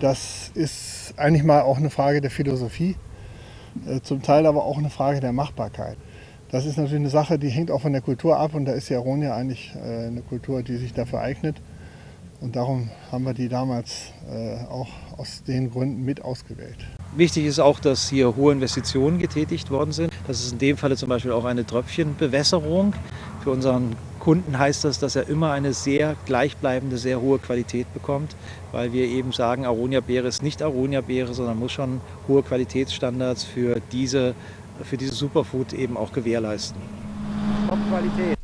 Das ist eigentlich mal auch eine Frage der Philosophie, äh, zum Teil aber auch eine Frage der Machbarkeit. Das ist natürlich eine Sache, die hängt auch von der Kultur ab und da ist die Aronia eigentlich äh, eine Kultur, die sich dafür eignet. Und darum haben wir die damals äh, auch aus den Gründen mit ausgewählt. Wichtig ist auch, dass hier hohe Investitionen getätigt worden sind. Das ist in dem Falle zum Beispiel auch eine Tröpfchenbewässerung. Für unseren Kunden heißt das, dass er immer eine sehr gleichbleibende, sehr hohe Qualität bekommt, weil wir eben sagen, Aronia-Beere ist nicht Aronia-Beere, sondern muss schon hohe Qualitätsstandards für diese, für dieses Superfood eben auch gewährleisten. Top-Qualität.